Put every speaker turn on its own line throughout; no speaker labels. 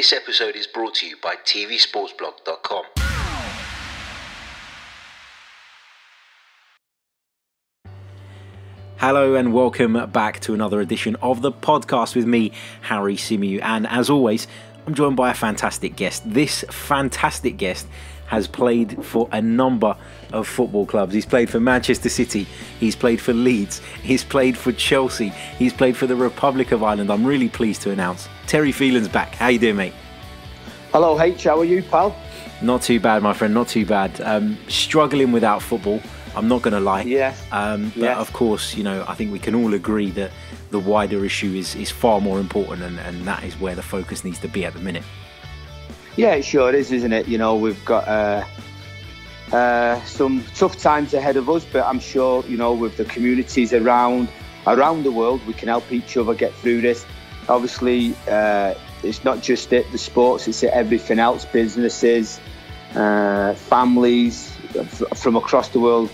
This episode is brought to you by TVSportsblog.com.
Hello and welcome back to another edition of the podcast with me, Harry Symeou. And as always, I'm joined by a fantastic guest. This fantastic guest has played for a number of football clubs. He's played for Manchester City, he's played for Leeds, he's played for Chelsea, he's played for the Republic of Ireland. I'm really pleased to announce Terry Phelan's back. How you doing, mate?
Hello, H. How are you, pal?
Not too bad, my friend. Not too bad. Um, struggling without football. I'm not going to lie.
Yeah.
Um, but of course, you know, I think we can all agree that the wider issue is, is far more important, and, and that is where the focus needs to be at the minute.
Yeah, it sure is, isn't it? You know, we've got uh, uh, some tough times ahead of us, but I'm sure, you know, with the communities around around the world, we can help each other get through this. Obviously, uh, it's not just it, the sports; it's everything else, businesses, uh, families from across the world.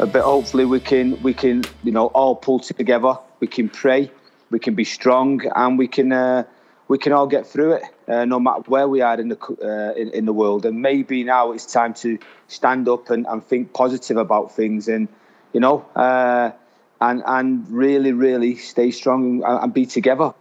Uh, but hopefully, we can we can you know all pull together. We can pray, we can be strong, and we can. We can all get through it, uh, no matter where we are in the uh, in, in the world. And maybe now it's time to stand up and, and think positive about things, and you know, uh, and and really, really stay strong and, and be together.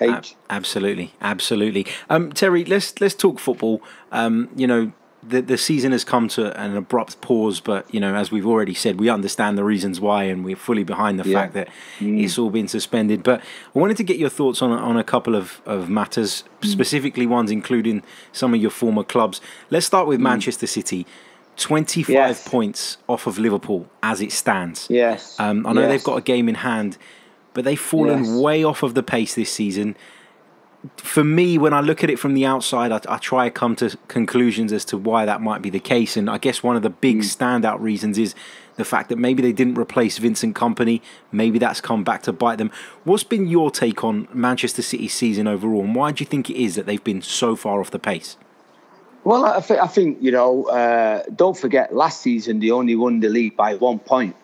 H.
Absolutely, absolutely. Um, Terry, let's let's talk football. Um, you know, the the season has come to an abrupt pause, but you know, as we've already said, we understand the reasons why, and we're fully behind the
Yeah.
fact that mm. it's all been suspended. But I wanted to get your thoughts on on a couple of of matters, mm. specifically ones including some of your former clubs. Let's start with mm. Manchester City. 25
Yes.
points off of Liverpool as it stands.
Yes.
Um, I know
Yes.
they've got a game in hand, but they've fallen
Yes.
way off of the pace this season. For me, when I look at it from the outside, I, I try to come to conclusions as to why that might be the case. And I guess one of the big standout reasons is the fact that maybe they didn't replace Vincent Kompany. Maybe that's come back to bite them. What's been your take on Manchester City's season overall, and why do you think it is that they've been so far off the pace?
Well, I, th- I think you know. Uh, don't forget, last season they only won the league by one point.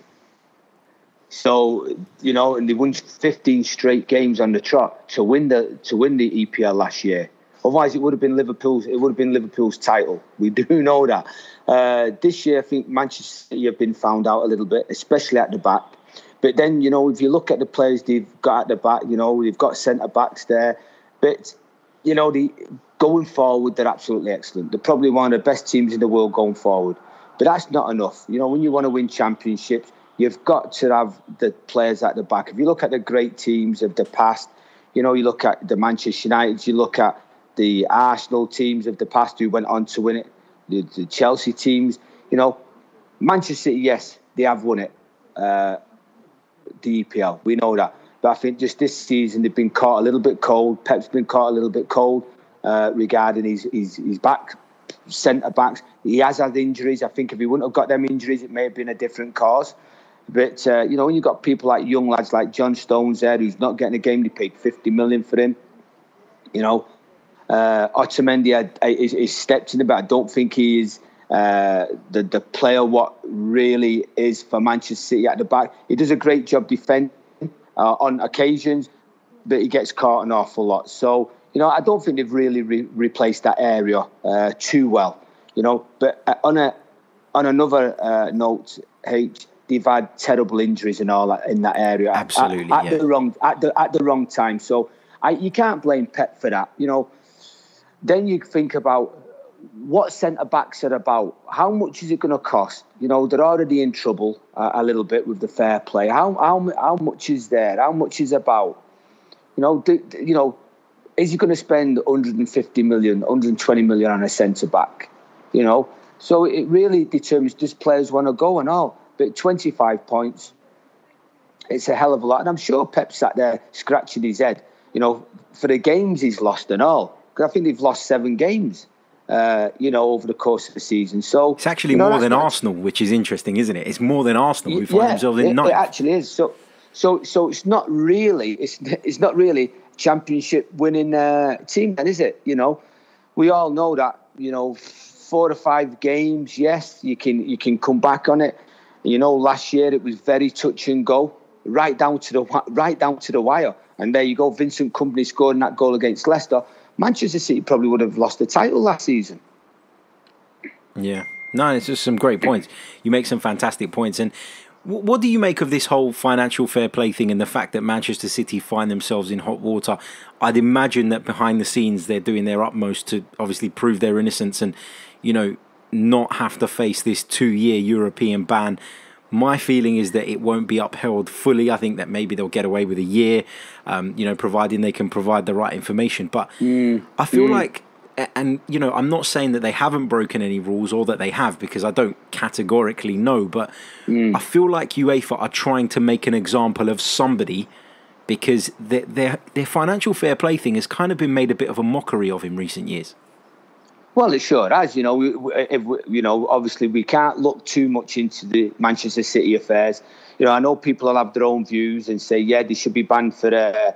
So you know, and they won 15 straight games on the trot to win the to win the EPL last year. Otherwise, it would have been Liverpool's. It would have been Liverpool's title. We do know that. Uh, this year, I think Manchester City have been found out a little bit, especially at the back. But then, you know, if you look at the players they've got at the back, you know, they've got centre backs there. But you know, the going forward, they're absolutely excellent. They're probably one of the best teams in the world going forward. But that's not enough. You know, when you want to win championships, you've got to have the players at the back. If you look at the great teams of the past, you know, you look at the Manchester United, you look at the Arsenal teams of the past who went on to win it, the, the Chelsea teams, you know, Manchester City, yes, they have won it. Uh, the EPL. We know that. But I think just this season they've been caught a little bit cold. Pep's been caught a little bit cold uh, regarding his, his his back centre backs. He has had injuries. I think if he wouldn't have got them injuries, it may have been a different cause. But uh, you know, when you've got people like young lads like John Stones there, who's not getting a game, they paid 50 million for him. You know, uh, Otamendi had, is, is stepped in but I don't think he is uh, the the player what really is for Manchester City at the back. He does a great job defending uh, on occasions, but he gets caught an awful lot. So you know, I don't think they've really re- replaced that area uh, too well. You know, but uh, on a on another uh, note, H, they've had terrible injuries and all that in that area.
Absolutely,
at,
yeah.
the wrong at the at the wrong time. So I, you can't blame Pep for that. You know, then you think about what centre backs are about. How much is it going to cost? You know, they're already in trouble uh, a little bit with the fair play. How how how much is there? How much is about? You know, do, do- you know, is he going to spend 150 million, 120 million on a centre back? You know, so it really determines does players want to go and all. But 25 points, it's a hell of a lot. And I'm sure Pep sat there scratching his head, you know, for the games he's lost and all. Because I think they've lost seven games, uh, you know, over the course of the season. So
It's actually
you know,
more than
not-
Arsenal, which is interesting, isn't it? It's more than Arsenal who find themselves
it,
in
it
ninth.
actually is. So, so, so it's not really it's it's not really championship winning uh, team, then is it? You know, we all know that. You know, four to five games, yes, you can you can come back on it. You know, last year it was very touch and go, right down to the right down to the wire. And there you go, Vincent Kompany scoring that goal against Leicester. Manchester City probably would have lost the title last season.
Yeah. No, it's just some great points. You make some fantastic points. And what do you make of this whole financial fair play thing and the fact that Manchester City find themselves in hot water? I'd imagine that behind the scenes they're doing their utmost to obviously prove their innocence and, you know, not have to face this two year European ban. My feeling is that it won't be upheld fully. I think that maybe they'll get away with a year, um, you know, providing they can provide the right information. But mm. I feel mm. like and you know, I'm not saying that they haven't broken any rules or that they have because I don't categorically know, but mm. I feel like UEFA are trying to make an example of somebody because their, their their financial fair play thing has kind of been made a bit of a mockery of in recent years.
Well, it sure has. You know, we, if we, you know, obviously we can't look too much into the Manchester City affairs. You know, I know people will have their own views and say, yeah, they should be banned for. Uh,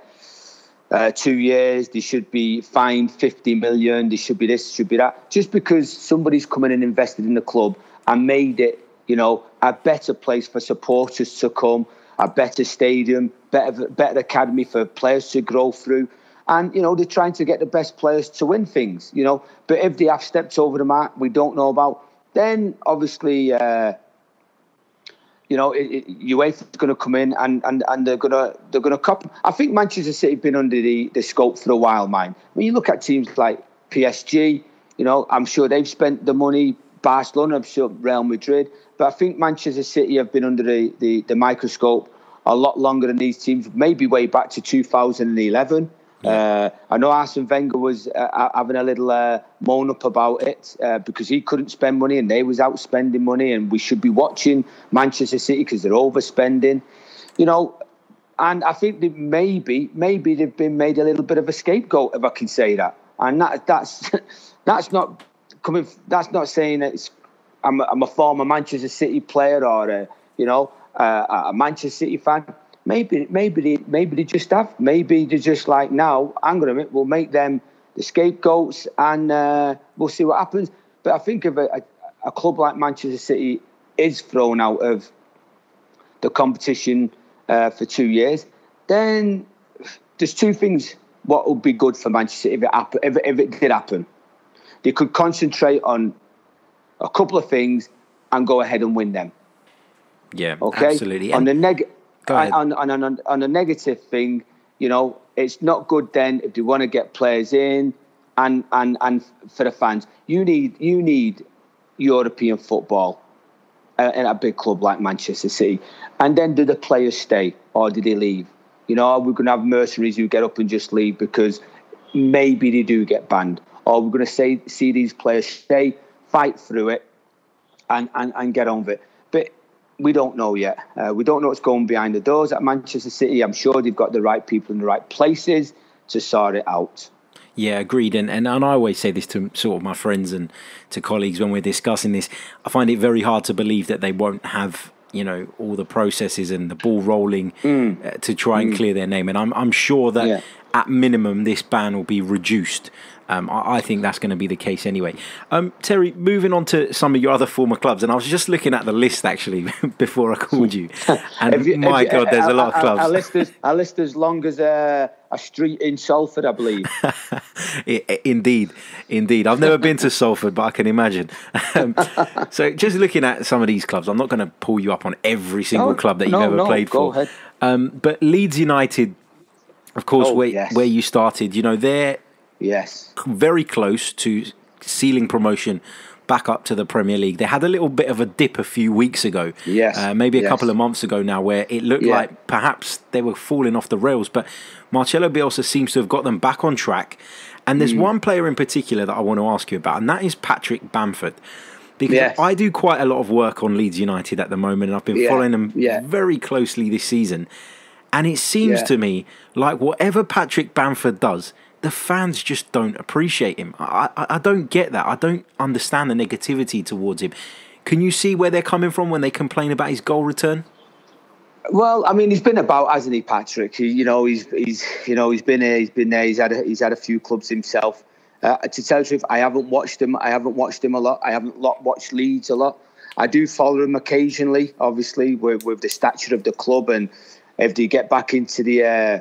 uh, two years, they should be fined 50 million, they should be this, should be that. Just because somebody's come in and invested in the club and made it, you know, a better place for supporters to come, a better stadium, better, better academy for players to grow through. And, you know, they're trying to get the best players to win things, you know. But if they have stepped over the mark we don't know about, then obviously uh, you know, UEFA is going to come in and, and, and they're going to they're going to cop. I think Manchester City have been under the, the scope for a while, man. When you look at teams like PSG, you know, I'm sure they've spent the money. Barcelona, I'm sure Real Madrid, but I think Manchester City have been under the, the, the microscope a lot longer than these teams, maybe way back to 2011. Uh, I know Arsene Wenger was uh, having a little uh, moan up about it uh, because he couldn't spend money and they was out spending money, and we should be watching Manchester City because they're overspending, you know. And I think that maybe, maybe they've been made a little bit of a scapegoat, if I can say that. And that that's that's not coming. That's not saying that it's. I'm, I'm a former Manchester City player or a, you know a Manchester City fan maybe maybe they, maybe they just have. Maybe they're just like now. Hang on a minute, we'll make them the scapegoats, and uh, we'll see what happens. But I think if a, a, a, club like Manchester City is thrown out of the competition uh, for two years, then there's two things. What would be good for Manchester City if it happen, if, if it did happen? They could concentrate on a couple of things and go ahead and win them.
Yeah, okay. Absolutely.
On the neg on, on, on, on a negative thing, you know, it's not good then if you want to get players in and, and, and for the fans. You need, you need European football uh, in a big club like Manchester City. And then do the players stay or do they leave? You know, are we're going to have mercenaries who get up and just leave because maybe they do get banned. Or we're going to say, see these players stay, fight through it, and, and, and get on with it. We don't know yet. Uh, we don't know what's going behind the doors at Manchester City. I'm sure they've got the right people in the right places to sort it out.
Yeah, agreed. And, and and I always say this to sort of my friends and to colleagues when we're discussing this. I find it very hard to believe that they won't have you know all the processes and the ball rolling mm. uh, to try and mm. clear their name. And I'm I'm sure that yeah. at minimum this ban will be reduced um, I, I, think that's going to be the case anyway. Um, Terry, moving on to some of your other former clubs, and I was just looking at the list actually before I called you, and you, my God, there's a lot of clubs.
A, list as a list as long as a, a street in Salford, I believe.
indeed, indeed. I've never been to Salford, but I can imagine. Um, so, just looking at some of these clubs, I'm not going to pull you up on every single no, club that you've no, ever no, played for. Um, but Leeds United, of course, oh, where yes. where you started, you know, they're
Yes.
Very close to sealing promotion back up to the Premier League. They had a little bit of a dip a few weeks ago.
Yes.
Uh, maybe a
yes.
couple of months ago now, where it looked yeah. like perhaps they were falling off the rails. But Marcelo Bielsa seems to have got them back on track. And there's mm. one player in particular that I want to ask you about, and that is Patrick Bamford. Because yes. I do quite a lot of work on Leeds United at the moment, and I've been yeah. following them yeah. very closely this season. And it seems to me like whatever Patrick Bamford does, the fans just don't appreciate him. I, I, I don't get that. I don't understand the negativity towards him. Can you see where they're coming from when they complain about his goal return?
Well, I mean, he's been about, hasn't he, Patrick? He, you know, he's he's you know he's been here, he's been there, he's had a, he's had a few clubs himself. Uh, to tell the truth, I haven't watched him. I haven't watched him a lot. I haven't watched Leeds a lot. I do follow him occasionally, obviously, with, with the stature of the club, and if they get back into the uh,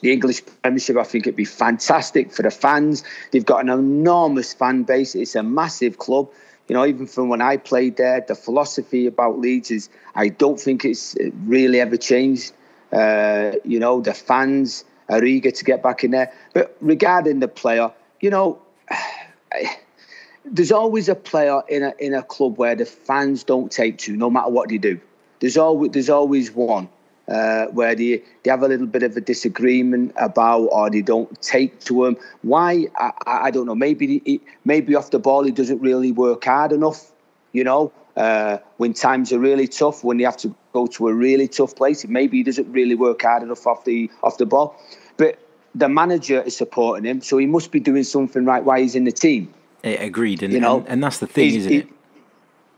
the English Premiership, I think it'd be fantastic for the fans. They've got an enormous fan base. It's a massive club. You know, even from when I played there, the philosophy about Leeds is I don't think it's really ever changed. Uh, you know, the fans are eager to get back in there. But regarding the player, you know, there's always a player in a in a club where the fans don't take to, no matter what they do. There's always there's always one uh, where they, they have a little bit of a disagreement about or they don't take to him. Why? I, I don't know. Maybe he, maybe off the ball he doesn't really work hard enough. You know, uh, when times are really tough, when you have to go to a really tough place, maybe he doesn't really work hard enough off the off the ball. But the manager is supporting him, so he must be doing something right while he's in the team.
Agreed, and you know, and, and that's the thing, isn't
he,
it?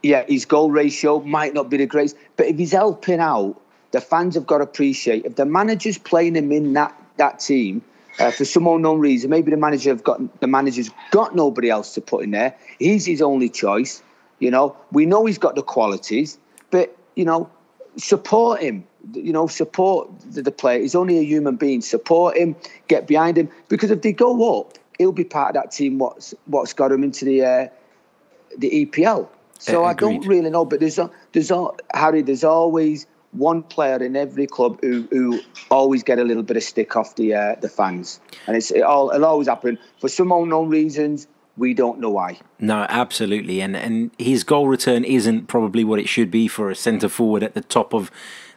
Yeah, his goal ratio might not be the greatest, but if he's helping out the fans have got to appreciate if the manager's playing him in that that team uh, for some unknown reason. Maybe the manager have got the manager's got nobody else to put in there. He's his only choice. You know, we know he's got the qualities, but you know, support him. You know, support the, the player. He's only a human being. Support him. Get behind him because if they go up, he'll be part of that team. What's what's got him into the uh, the EPL. So uh, I don't really know, but there's a, there's a, Harry. There's always one player in every club who, who always get a little bit of stick off the uh, the fans, and it's it all it'll always happen for some unknown reasons. We don't know why.
No, absolutely, and and his goal return isn't probably what it should be for a centre forward at the top of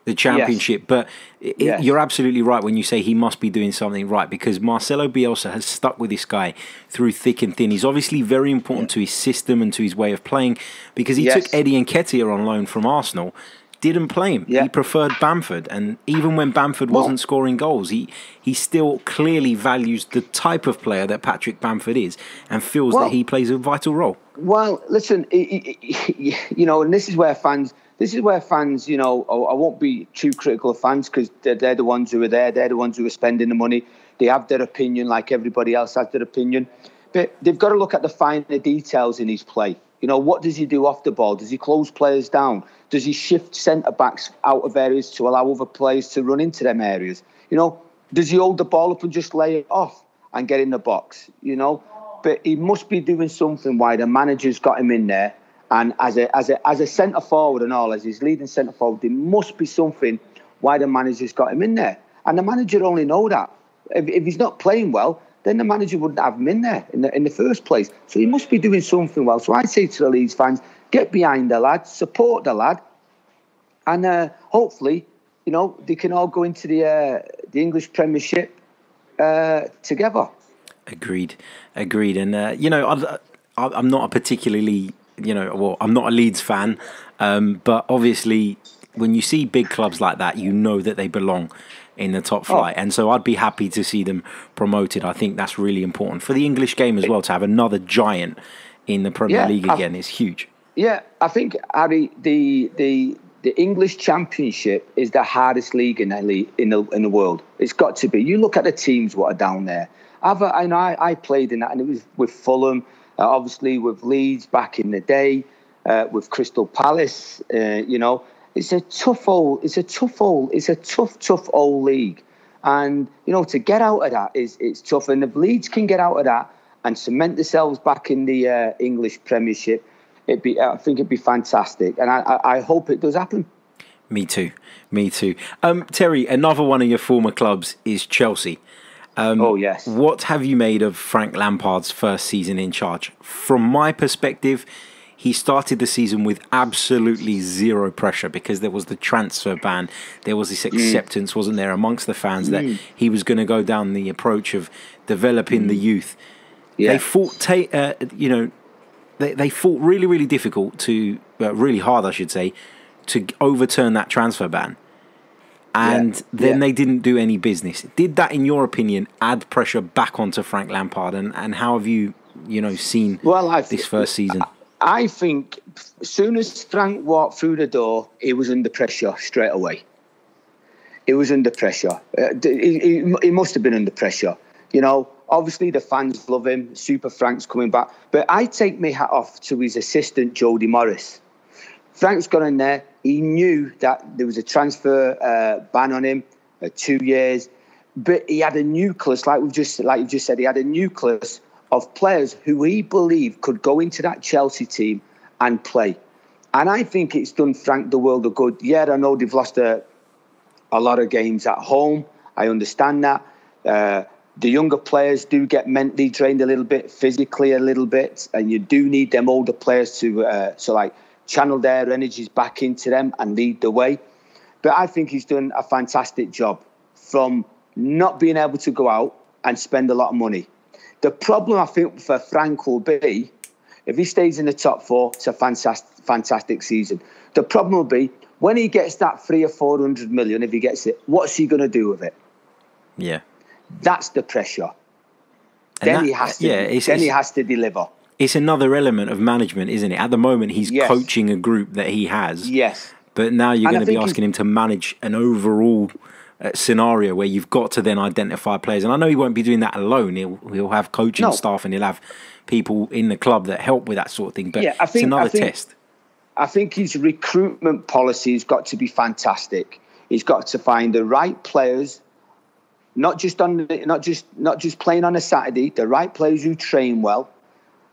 the championship. Yes. But it, yes. you're absolutely right when you say he must be doing something right because Marcelo Bielsa has stuck with this guy through thick and thin. He's obviously very important yeah. to his system and to his way of playing because he yes. took Eddie Nketiah on loan from Arsenal didn't play him. Yeah. He preferred Bamford, and even when Bamford wasn't scoring goals, he he still clearly values the type of player that Patrick Bamford is, and feels well, that he plays a vital role.
Well, listen, you know, and this is where fans. This is where fans, you know, oh, I won't be too critical of fans because they're, they're the ones who are there. They're the ones who are spending the money. They have their opinion, like everybody else has their opinion. But they've got to look at the finer details in his play. You know, what does he do off the ball? Does he close players down? Does he shift centre backs out of areas to allow other players to run into them areas? You know, does he hold the ball up and just lay it off and get in the box? You know, but he must be doing something why the manager's got him in there. And as a as a as a centre forward and all, as his leading centre forward, there must be something why the manager's got him in there. And the manager only know that. If, if he's not playing well, then the manager wouldn't have him in there in the, in the first place. So he must be doing something well. So I say to the Leeds fans, get behind the lad, support the lad, and uh, hopefully, you know, they can all go into the uh, the English Premiership uh, together.
Agreed, agreed. And uh, you know, I, am not a particularly, you know, well, I'm not a Leeds fan, um, but obviously, when you see big clubs like that, you know that they belong in the top oh. flight. Oh. And so I'd be happy to see them promoted. I think that's really important for the English game as well to have another giant in the Premier yeah, League again I, is huge.
Yeah, I think Harry the the the English Championship is the hardest league in the league, in the in the world. It's got to be. You look at the teams what are down there. I've, I know I, I played in that, and it was with Fulham, uh, obviously with Leeds back in the day, uh, with Crystal Palace. Uh, you know, it's a tough old, it's a tough old, it's a tough, tough old league. And you know, to get out of that is it's tough. And if Leeds can get out of that and cement themselves back in the uh, English Premiership, it'd be, I think it'd be fantastic. And I, I, hope it does happen.
Me too. Me too. Um, Terry, another one of your former clubs is Chelsea.
Um, oh yes.
What have you made of Frank Lampard's first season in charge? From my perspective, he started the season with absolutely zero pressure because there was the transfer ban. There was this mm. acceptance, mm. wasn't there, amongst the fans mm. that he was going to go down the approach of developing mm. the youth. Yeah. They fought, ta- uh, you know, they, they fought really, really difficult to, uh, really hard, I should say, to overturn that transfer ban. And yeah. then yeah. they didn't do any business. Did that, in your opinion, add pressure back onto Frank Lampard? And, and how have you, you know, seen well, I've, this first season? I,
I think as soon as Frank walked through the door, he was under pressure straight away. He was under pressure. Uh, he, he, he must have been under pressure. You know, obviously the fans love him. Super Frank's coming back. But I take my hat off to his assistant, Jody Morris. Frank's gone in there. He knew that there was a transfer uh, ban on him, uh, two years. but he had a nucleus, like we've just like you just said, he had a nucleus of players who he believed could go into that Chelsea team and play. And I think it's done Frank the world of good. Yeah, I know they've lost a, a lot of games at home. I understand that. Uh, the younger players do get mentally drained a little bit, physically a little bit, and you do need them older players to uh, so like channel their energies back into them and lead the way. But I think he's done a fantastic job from not being able to go out and spend a lot of money. The problem I think for Frank will be if he stays in the top four, it's a fantastic, fantastic season. The problem will be when he gets that three or four hundred million, if he gets it, what's he going to do with it?
Yeah,
that's the pressure. And then that, he has to. Yeah, it's, then it's, he has to deliver.
It's another element of management, isn't it? At the moment, he's yes. coaching a group that he has.
Yes.
But now you're going to be asking him to manage an overall scenario where you've got to then identify players. And I know he won't be doing that alone. He'll he'll have coaching no. staff and he'll have people in the club that help with that sort of thing. But yeah, I think, it's another I think, test.
I think his recruitment policy has got to be fantastic. He's got to find the right players, not just on not just not just playing on a Saturday. The right players who train well.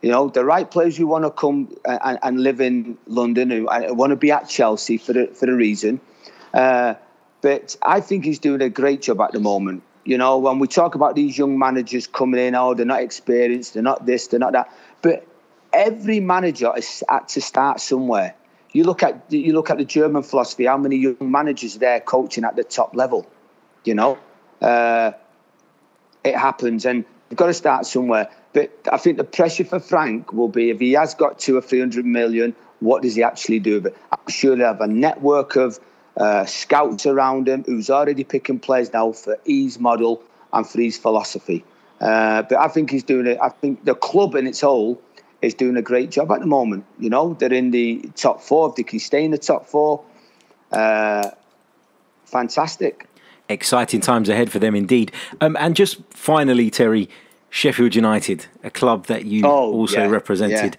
You know, the right players who want to come uh, and, and live in London, who want to be at Chelsea for the, for a reason. Uh, but I think he's doing a great job at the moment. You know, when we talk about these young managers coming in, oh, they're not experienced, they're not this, they're not that. But every manager has had to start somewhere. You look at you look at the German philosophy. How many young managers there coaching at the top level? You know, uh, it happens, and you've got to start somewhere. But I think the pressure for Frank will be if he has got two or three hundred million, what does he actually do with it? I'm sure they have a network of uh, scouts around him who's already picking players now for his model and for his philosophy. Uh, but I think he's doing it. I think the club in its whole is doing a great job at the moment. You know, they're in the top four. If they can stay in the top four, uh, fantastic.
Exciting times ahead for them indeed. Um, and just finally, Terry, Sheffield United, a club that you oh, also yeah, represented.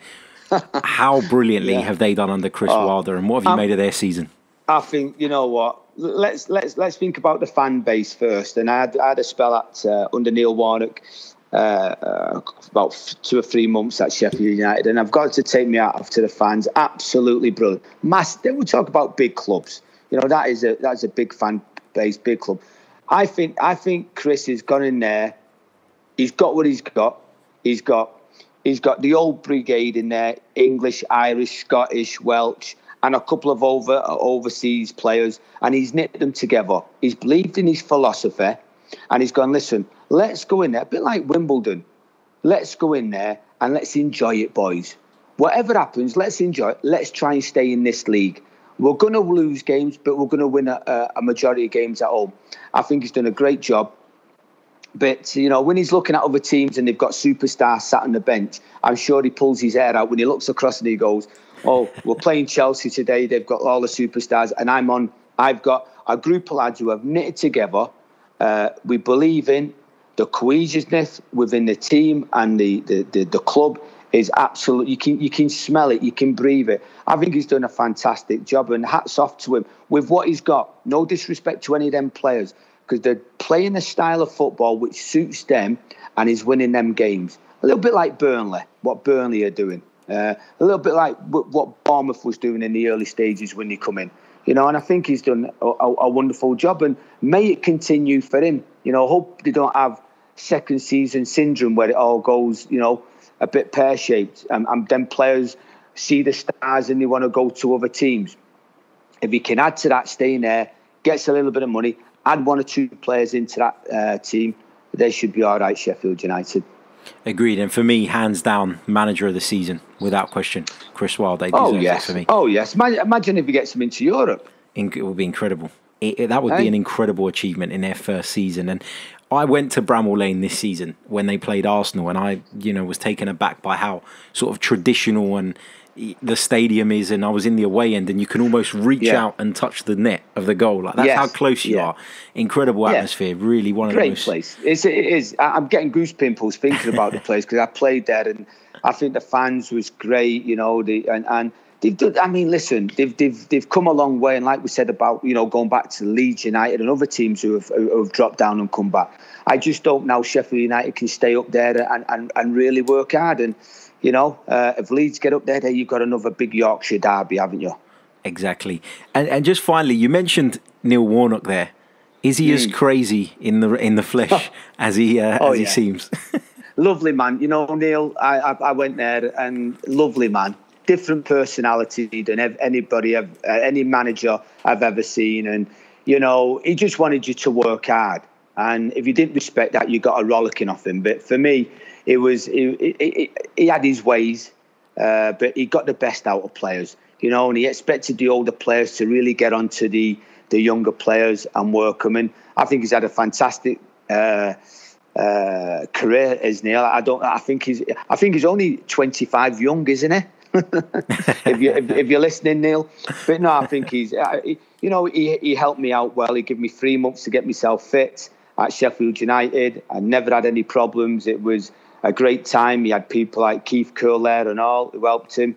Yeah. How brilliantly yeah. have they done under Chris oh, Wilder, and what have you made of their season?
I think you know what. Let's let's let's think about the fan base first. And I had, I had a spell at uh, under Neil Warnock, uh, uh, about two or three months at Sheffield United, and I've got to take me out to the fans. Absolutely brilliant. Mass. Then we talk about big clubs. You know that is a that's a big fan base, big club. I think I think Chris has gone in there. He's got what he's got. He's got he's got the old brigade in there: English, Irish, Scottish, Welsh and a couple of over overseas players, and he's knit them together. He's believed in his philosophy, and he's gone. Listen, let's go in there, a bit like Wimbledon. Let's go in there and let's enjoy it, boys. Whatever happens, let's enjoy it. Let's try and stay in this league. We're going to lose games, but we're going to win a, a majority of games at home. I think he's done a great job. But you know, when he's looking at other teams and they've got superstars sat on the bench, I'm sure he pulls his hair out when he looks across and he goes, "Oh, we're playing Chelsea today. They've got all the superstars, and I'm on. I've got a group of lads who have knitted together. Uh, we believe in the cohesiveness within the team and the, the, the, the club is absolute. You can you can smell it, you can breathe it. I think he's done a fantastic job, and hats off to him with what he's got. No disrespect to any of them players, because they're playing a style of football which suits them and is winning them games. A little bit like Burnley, what Burnley are doing. Uh, a little bit like what Bournemouth was doing in the early stages when they come in. You know, and I think he's done a, a, wonderful job, and may it continue for him. You know, hope they don't have second season syndrome where it all goes, you know, a bit pear shaped, um, and then players see the stars and they want to go to other teams. If he can add to that, staying there, gets a little bit of money, add one or two players into that uh, team, they should be all right, Sheffield United.
Agreed. And for me, hands down, manager of the season, without question, Chris Wilder.
Oh, yes. for me. Oh, yes. Imagine if he gets them into Europe.
It would be incredible. It, it, that would hey. be an incredible achievement in their first season. And I went to Bramall Lane this season when they played Arsenal, and I, you know, was taken aback by how sort of traditional and the stadium is, and I was in the away end, and you can almost reach yeah. out and touch the net of the goal. Like that's yes. how close you yeah. are. Incredible atmosphere. Yeah. Really one of
Great
the most
place. It's, it is. I'm getting goose pimples thinking about the place because I played there, and I think the fans was great. You know, the and and they've done, I mean, listen, they've they've they've come a long way, and like we said about you know going back to Leeds United and other teams who have who have dropped down and come back. I just hope now Sheffield United can stay up there and and, and really work hard. And you know, uh, if Leeds get up there, then you've got another big Yorkshire derby, haven't you?
Exactly. And and just finally, you mentioned Neil Warnock there. Is he mm. as hmm. crazy in the in the flesh as he uh, oh, as he seems?
lovely man. You know, Neil. I, I, I went there and lovely man. Different personality than anybody, uh, any manager I've ever seen, and you know, he just wanted you to work hard. And if you didn't respect that, you got a rollicking off him. But for me, it was he, had his ways, uh, but he got the best out of players. You know, and he expected the older players to really get onto the the younger players and work them. And I think he's had a fantastic. Uh, uh, career as Neil. I don't. I think he's. I think he's only 25 young, isn't he? if you if, if, you're listening, Neil. But no, I think he's. He, you know, he he helped me out well. He gave me three months to get myself fit at Sheffield United. I never had any problems. It was a great time. He had people like Keith Curle there and all who helped him.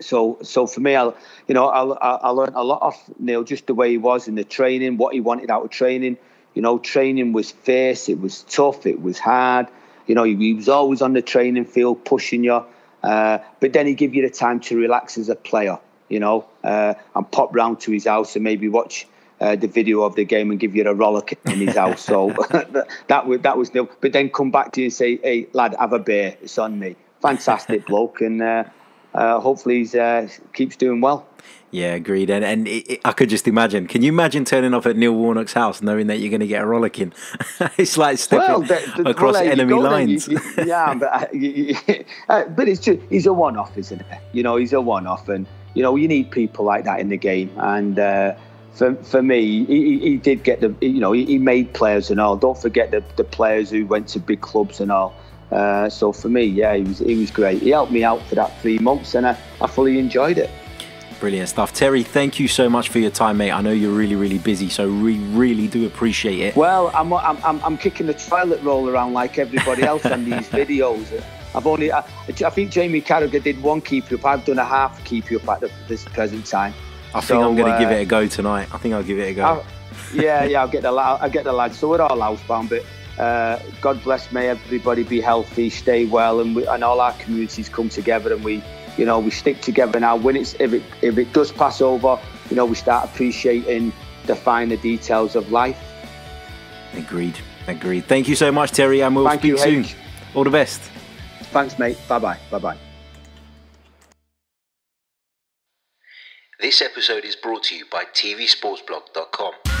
So, so for me, I, you know, I, I learned a lot off Neil, just the way he was in the training, what he wanted out of training. You know, training was fierce, it was tough, it was hard. You know, he, he was always on the training field pushing you. Uh, but then he give you the time to relax as a player, you know, uh, and pop round to his house and maybe watch uh, the video of the game and give you a rollick in his house. So that, was that was Neil. But then come back to you and say, "Hey, lad, have a beer. It's on me." Fantastic bloke, and uh, uh, hopefully he uh, keeps doing well.
Yeah, agreed. And and it, it, I could just imagine. Can you imagine turning up at Neil Warnock's house knowing that you're going to get a rollicking? it's like stepping well, the, the, across well, enemy lines.
You, you, yeah, but uh, you, uh, but it's just, he's a one-off, isn't it? You know, he's a one-off, and you know you need people like that in the game. And uh, for for me, he, he did get the you know he, he made players and all. Don't forget the the players who went to big clubs and all. Uh, so for me, yeah, he was he was great. He helped me out for that three months, and I, I fully enjoyed it.
Brilliant stuff, Terry. Thank you so much for your time, mate. I know you're really, really busy, so we really do appreciate it.
Well, I'm I'm I'm, I'm kicking the toilet roll around like everybody else on these videos. I've only I, I, think Jamie Carragher did one keep up. I've done a half keep up at the, this present time.
I so, think I'm going to uh, give it a go tonight. I think I'll give it a go. I'll,
yeah, yeah, I'll get the I'll get the lads. So we're all housebound, but uh, God bless. May everybody be healthy, stay well, and we, and all our communities come together and we, you know, we stick together now. When it's if it if it does pass over, you know, we start appreciating the finer details of life.
Agreed. Agreed. Thank you so much, Terry, and we'll Thank speak you, soon. H. All the best.
Thanks, mate. Bye bye. Bye bye.
This episode is brought to you by TVSportsblog.com.